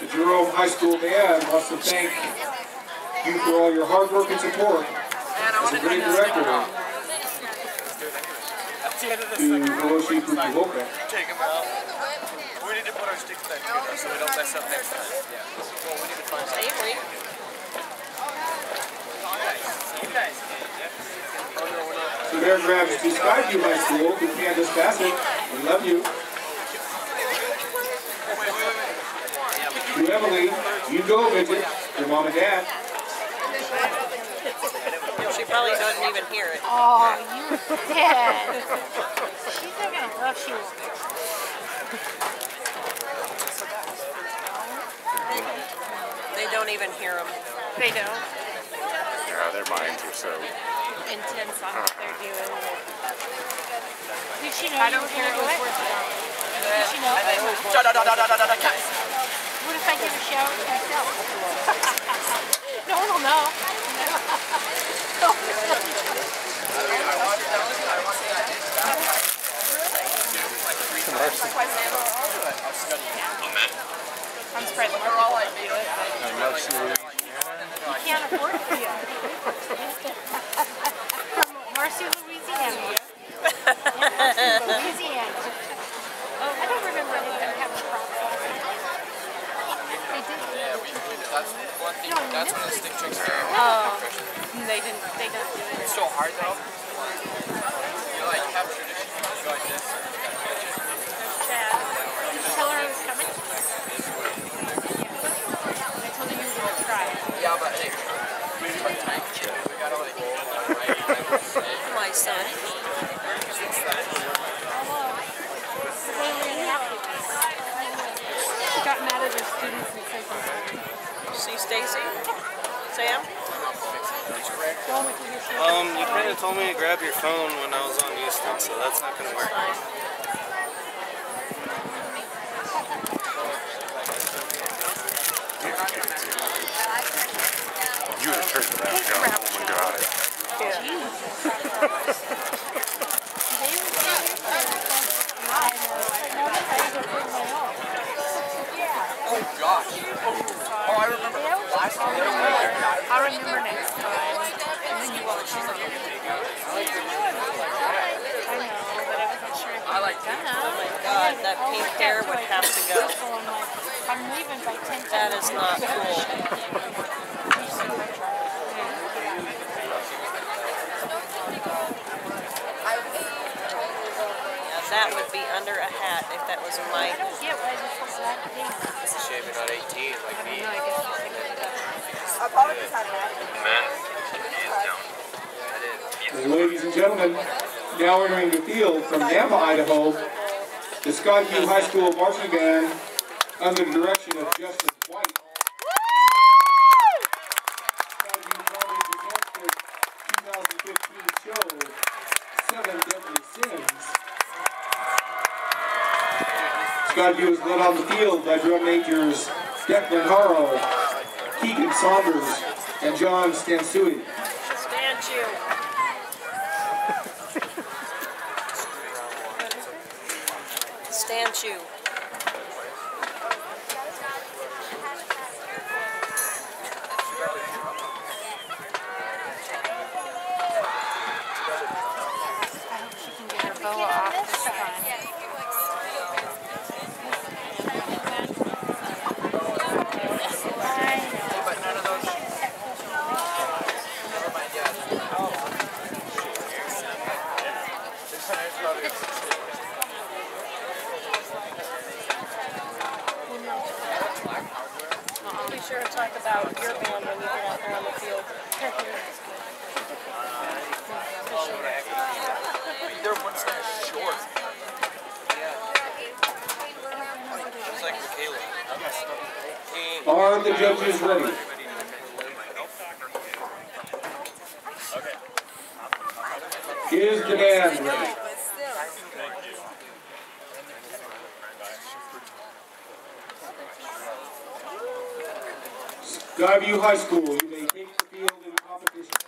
The Jerome High School band wants to thank you for all your hard work and support as a great director to Hiroshi Fukuoka. Take him out. We need to put our sticks back here though, so we don't mess up next time. Yeah. Well, we need to find Safely. You guys can, yeah. Oh no, we're not. So there grabs to Skyview High School to Candace Bassett. We love you. To Emily, you go, Midget. Your mom and dad. She probably doesn't even hear it. Oh, you dead. She's not gonna love you. They don't even hear them. They don't. Yeah, their minds are so. Intense on what they're doing. Did she know I don't care it was worth it. Did she know? Da da da da da da da guys. What if I give a shout out myself? no one will know. I'm spreading my all I do. You can't afford it yet. From Marcy, Louisiana. Yeah, Marcy, Louisiana. Oh, I don't remember anyone having a problem. They did. That's one thing. That's one of the stick tricks. Oh, they didn't. They don't do it. It's so hard though. You like have tradition. You go like this. Sad. Did you tell her I was coming? Yeah. I told her you were gonna try. Yeah, but hey. We gotta like. My son. She got mad at her students and said something. See Stacy? Sam? Um, you kind of told me to grab your phone when I was on Houston, so that's not gonna work. You would have turned around and gone home and got it. Oh gosh. Oh, I remember last time. I'll remember next time. And then you won't. She's like, I know, but I wasn't sure if I like Oh god, that pink hair would have to go. I'm leaving by 10 That is not cool. That would be under a hat if that was my. I don't get why this is that big. It's a shame you're not 18 like me. I And ladies and gentlemen, now entering the field from Nampa, Idaho, the Skyview High School marching band under the direction of Justin White. Skyview proudly presents 2015 show, Seven Deadly Sins. Skyview is led on the field by drum majors Declan Harrow, Keegan Saunders, and John Stansui. Stand you. Stand you. I hope she can get her boa off this time. But none of those. Never mind, yeah. Be sure to talk about your band when you get out there on the field. They're one kind of short. Just like Michaela. The judges ready? Is the band ready? Skyview High School, you may take the field in competition.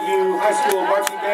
Gentlemen, High School Marching Band